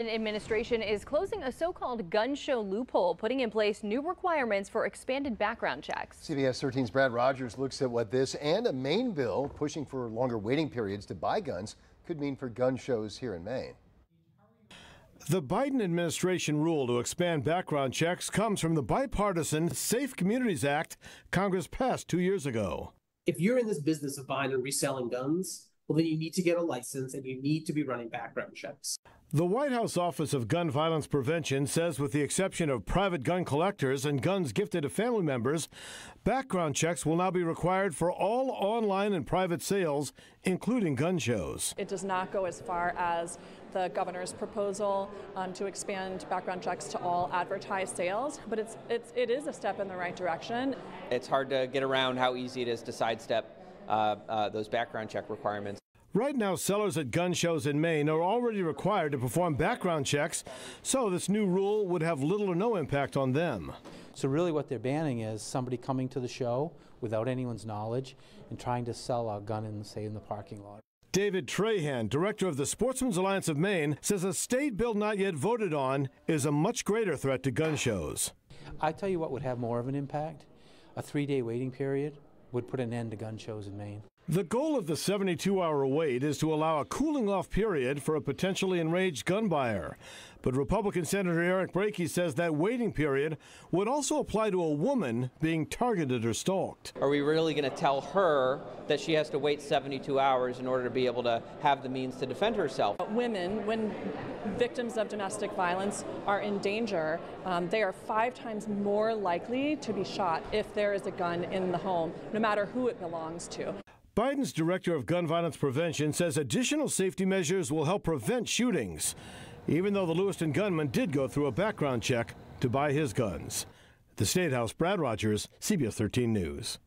An administration is closing a so-called gun show loophole, putting in place new requirements for expanded background checks. CBS 13's Brad Rogers looks at what this and a Maine bill pushing for longer waiting periods to buy guns could mean for gun shows here in Maine. The Biden administration rule to expand background checks comes from the bipartisan Safe Communities Act Congress passed two years ago. If you're in this business of buying and reselling guns, well, then you need to get a license and you need to be running background checks. The White House Office of Gun Violence Prevention says, with the exception of private gun collectors and guns gifted to family members, background checks will now be required for all online and private sales, including gun shows. It does not go as far as the governor's proposal um, to expand background checks to all advertised sales, but it's, it's, it is a step in the right direction. It's hard to get around how easy it is to sidestep Uh, uh, those background check requirements. Right now, sellers at gun shows in Maine are already required to perform background checks, so this new rule would have little or no impact on them. So really what they're banning is somebody coming to the show without anyone's knowledge and trying to sell a gun in, say, in the parking lot. David Trahan, director of the Sportsmen's Alliance of Maine, says a state bill not yet voted on is a much greater threat to gun shows. I tell you what would have more of an impact. A three-day waiting period would put an end to gun shows in Maine. The goal of the 72 hour wait is to allow a cooling off period for a potentially enraged gun buyer. But Republican Senator Eric Brakey says that waiting period would also apply to a woman being targeted or stalked. Are we really going to tell her that she has to wait 72 hours in order to be able to have the means to defend herself? Women, when victims of domestic violence are in danger, um, they are five times more likely to be shot if there is a gun in the home, no matter who it belongs to. Biden's director of gun violence prevention says additional safety measures will help prevent shootings, even though the Lewiston gunman did go through a background check to buy his guns. the State House, Brad Rogers, CBS 13 News.